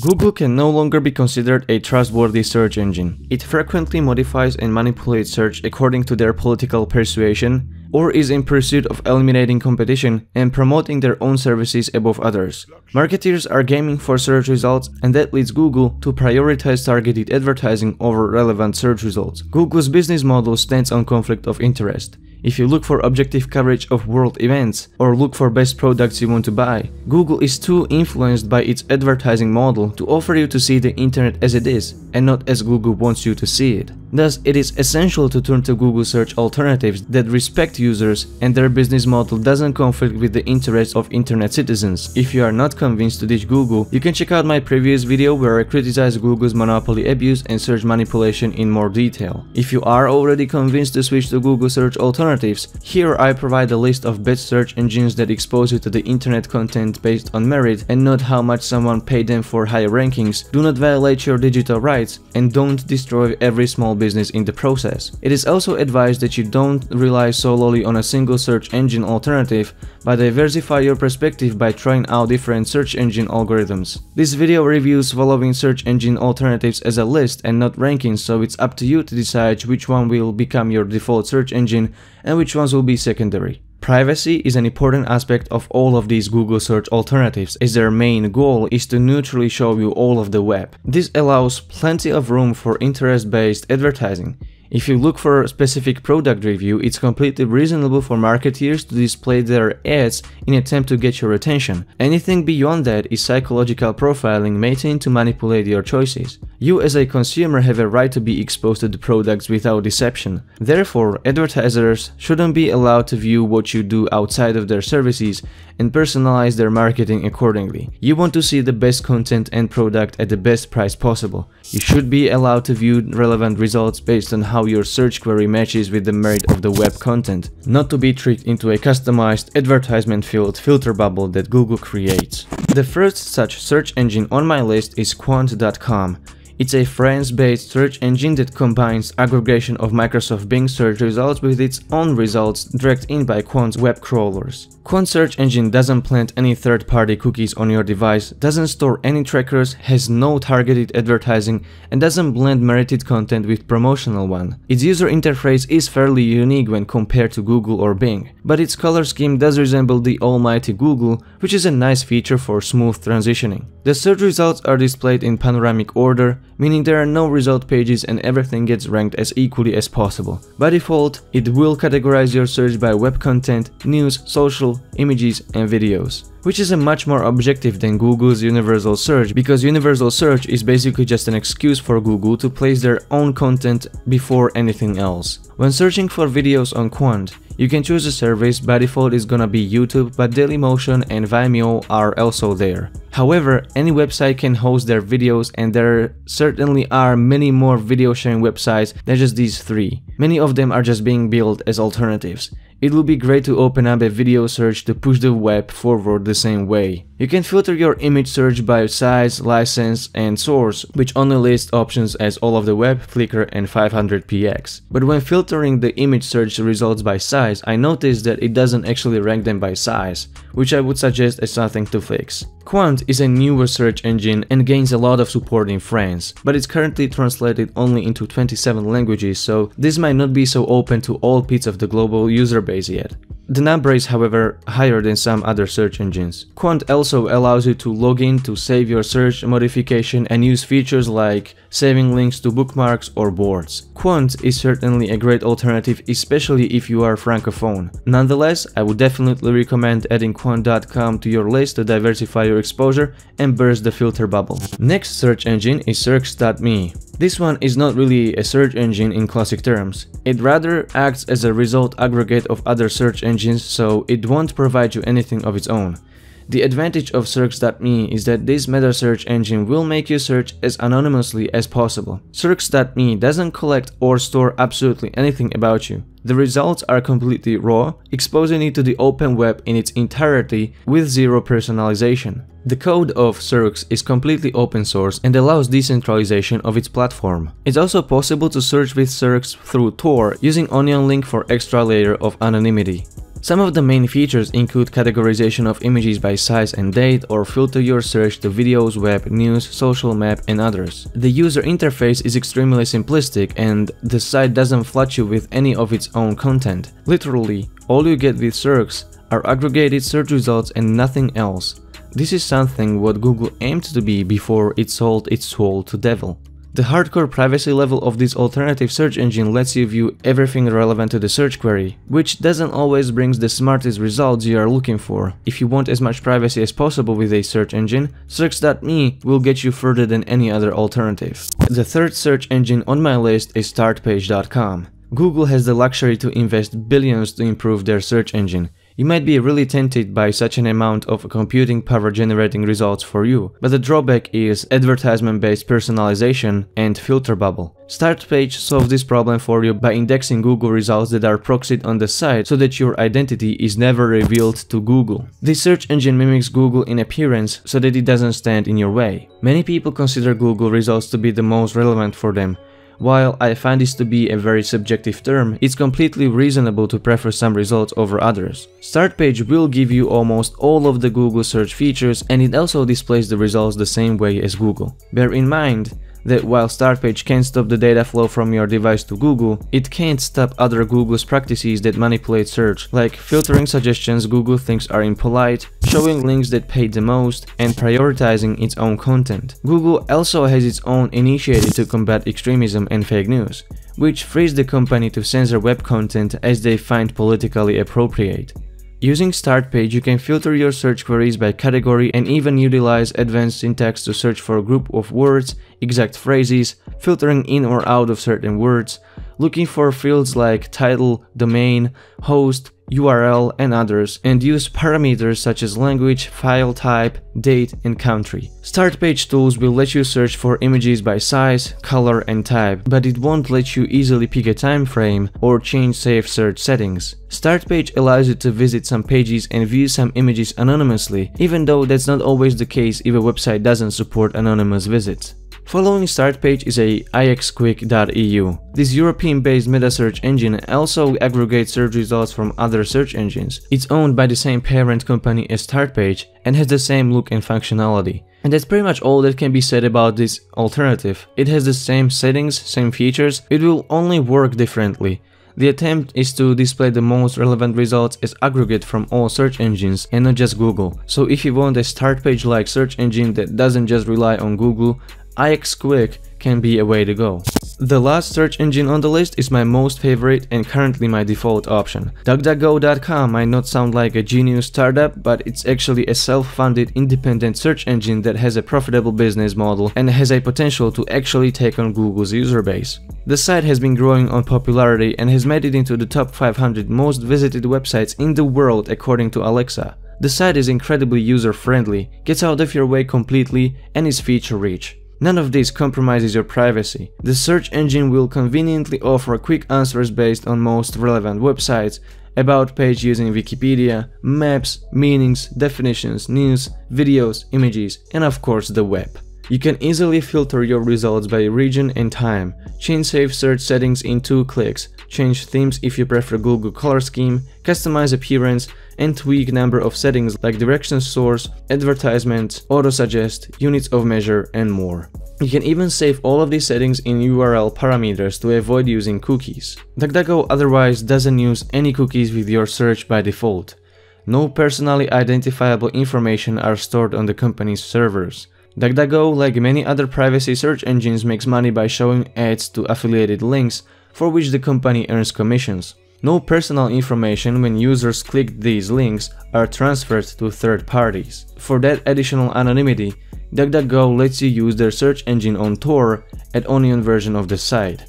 Google can no longer be considered a trustworthy search engine. It frequently modifies and manipulates search according to their political persuasion, or is in pursuit of eliminating competition and promoting their own services above others. Marketeers are gaming for search results and that leads Google to prioritize targeted advertising over relevant search results. Google's business model stands on conflict of interest. If you look for objective coverage of world events or look for best products you want to buy, Google is too influenced by its advertising model to offer you to see the internet as it is and not as Google wants you to see it. Thus, it is essential to turn to Google search alternatives that respect users and their business model doesn't conflict with the interests of internet citizens. If you are not convinced to ditch Google, you can check out my previous video where I criticize Google's monopoly abuse and search manipulation in more detail. If you are already convinced to switch to Google search alternatives, here I provide a list of best search engines that expose you to the internet content based on merit and not how much someone paid them for higher rankings, do not violate your digital rights, and don't destroy every small business in the process. It is also advised that you don't rely solely on a single search engine alternative, but diversify your perspective by trying out different search engine algorithms. This video reviews following search engine alternatives as a list and not rankings, so it's up to you to decide which one will become your default search engine and which ones will be secondary. Privacy is an important aspect of all of these Google search alternatives as their main goal is to neutrally show you all of the web. This allows plenty of room for interest-based advertising. If you look for a specific product review, it's completely reasonable for marketeers to display their ads in attempt to get your attention. Anything beyond that is psychological profiling maintained to manipulate your choices. You as a consumer have a right to be exposed to the products without deception. Therefore, advertisers shouldn't be allowed to view what you do outside of their services and personalize their marketing accordingly. You want to see the best content and product at the best price possible. You should be allowed to view relevant results based on how your search query matches with the merit of the web content, not to be tricked into a customized advertisement-filled filter bubble that Google creates. The first such search engine on my list is Qwant.com. It's a France-based search engine that combines aggregation of Microsoft Bing search results with its own results dragged in by Qwant's web crawlers. Qwant search engine doesn't plant any third-party cookies on your device, doesn't store any trackers, has no targeted advertising, and doesn't blend merited content with promotional one. Its user interface is fairly unique when compared to Google or Bing, but its color scheme does resemble the almighty Google, which is a nice feature for smooth transitioning. The search results are displayed in panoramic order, meaning there are no result pages and everything gets ranked as equally as possible. By default, it will categorize your search by web content, news, social, images and videos which is a much more objective than Google's universal search because universal search is basically just an excuse for Google to place their own content before anything else. When searching for videos on Qwant, you can choose a service, by default is gonna be YouTube, but Dailymotion and Vimeo are also there. However, any website can host their videos and there certainly are many more video sharing websites than just these three. Many of them are just being built as alternatives. It would be great to open up a video search to push the web forward the same way. You can filter your image search by size, license and source, which only lists options as all of the web, Flickr and 500px. But when filtering the image search results by size, I noticed that it doesn't actually rank them by size, which I would suggest as something to fix. Qwant is a newer search engine and gains a lot of support in France, but it's currently translated only into 27 languages, so this might not be so open to all bits of the global user base yet. The number is however higher than some other search engines. Qwant also allows you to log in to save your search modification and use features like saving links to bookmarks or boards. Qwant is certainly a great alternative especially if you are francophone. Nonetheless, I would definitely recommend adding Qwant.com to your list to diversify your exposure and burst the filter bubble. Next search engine is Searx.me. This one is not really a search engine in classic terms. It rather acts as a result aggregate of other search engines so it won't provide you anything of its own. The advantage of Searx.me is that this meta search engine will make you search as anonymously as possible. Searx.me doesn't collect or store absolutely anything about you. The results are completely raw, exposing you to the open web in its entirety with zero personalization. The code of Searx is completely open source and allows decentralization of its platform. It's also possible to search with Searx through Tor using Onion Link for extra layer of anonymity. Some of the main features include categorization of images by size and date or filter your search to videos, web, news, social map and others. The user interface is extremely simplistic and the site doesn't flood you with any of its own content. Literally, all you get with Searx are aggregated search results and nothing else. This is something what Google aimed to be before it sold its soul to devil. The hardcore privacy level of this alternative search engine lets you view everything relevant to the search query, which doesn't always brings the smartest results you are looking for. If you want as much privacy as possible with a search engine, Searx.me will get you further than any other alternative. The third search engine on my list is Startpage.com. Google has the luxury to invest billions to improve their search engine, you might be really tempted by such an amount of computing power generating results for you, but the drawback is advertisement-based personalization and filter bubble. Startpage solves this problem for you by indexing Google results that are proxied on the site so that your identity is never revealed to Google. This search engine mimics Google in appearance so that it doesn't stand in your way. Many people consider Google results to be the most relevant for them, while I find this to be a very subjective term, it's completely reasonable to prefer some results over others. Start page will give you almost all of the Google search features and it also displays the results the same way as Google. Bear in mind, that while Startpage can't stop the data flow from your device to Google, it can't stop other Google's practices that manipulate search, like filtering suggestions Google thinks are impolite, showing links that pay the most, and prioritizing its own content. Google also has its own initiative to combat extremism and fake news, which frees the company to censor web content as they find politically appropriate. Using Start Page, you can filter your search queries by category and even utilize advanced syntax to search for a group of words, exact phrases, filtering in or out of certain words, looking for fields like title, domain, host, URL and others and use parameters such as language, file type, date and country. Start page tools will let you search for images by size, color and type, but it won't let you easily pick a time frame or change safe search settings. Start page allows you to visit some pages and view some images anonymously, even though that's not always the case if a website doesn't support anonymous visits. Following start page is a ixquick.eu. This European-based meta search engine also aggregates search results from other search engines. It's owned by the same parent company as Startpage and has the same look and functionality. And that's pretty much all that can be said about this alternative. It has the same settings, same features, it will only work differently. The attempt is to display the most relevant results as aggregate from all search engines and not just Google. So if you want a start page like search engine that doesn't just rely on Google, ixquick can be a way to go. The last search engine on the list is my most favorite and currently my default option. DuckDuckGo.com might not sound like a genius startup, but it's actually a self-funded independent search engine that has a profitable business model and has a potential to actually take on Google's user base. The site has been growing on popularity and has made it into the top 500 most visited websites in the world according to Alexa. The site is incredibly user-friendly, gets out of your way completely, and is feature-rich. None of this compromises your privacy. The search engine will conveniently offer quick answers based on most relevant websites, about page using Wikipedia, maps, meanings, definitions, news, videos, images, and of course the web. You can easily filter your results by region and time, change safe search settings in two clicks, change themes if you prefer Google color scheme, customize appearance, and tweak number of settings like direction source, advertisement, auto-suggest, units of measure, and more. You can even save all of these settings in URL parameters to avoid using cookies. DuckDuckGo otherwise doesn't use any cookies with your search by default. No personally identifiable information are stored on the company's servers. DuckDuckGo, like many other privacy search engines, makes money by showing ads to affiliated links, for which the company earns commissions. No personal information when users click these links are transferred to third parties. For that additional anonymity, DuckDuckGo lets you use their search engine on Tor at Onion version of the site.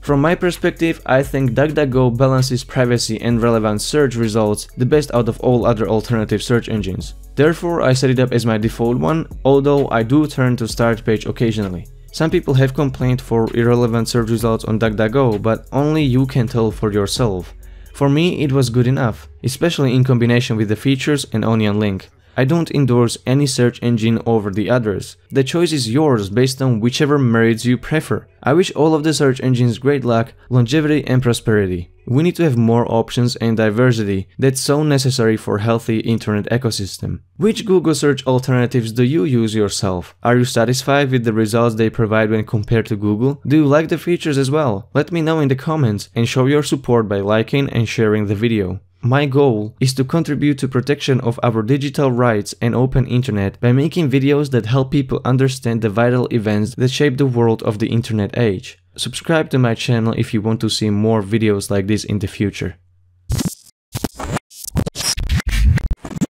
From my perspective, I think DuckDuckGo balances privacy and relevant search results the best out of all other alternative search engines. Therefore, I set it up as my default one, although I do turn to start page occasionally. Some people have complained for irrelevant search results on DuckDuckGo, but only you can tell for yourself. For me, it was good enough, especially in combination with the features and Onion link. I don't endorse any search engine over the others. The choice is yours based on whichever merits you prefer. I wish all of the search engines great luck, longevity and prosperity. We need to have more options and diversity that's so necessary for a healthy internet ecosystem. Which Google search alternatives do you use yourself? Are you satisfied with the results they provide when compared to Google? Do you like the features as well? Let me know in the comments and show your support by liking and sharing the video. My goal is to contribute to protection of our digital rights and open internet by making videos that help people understand the vital events that shape the world of the internet age. Subscribe to my channel if you want to see more videos like this in the future.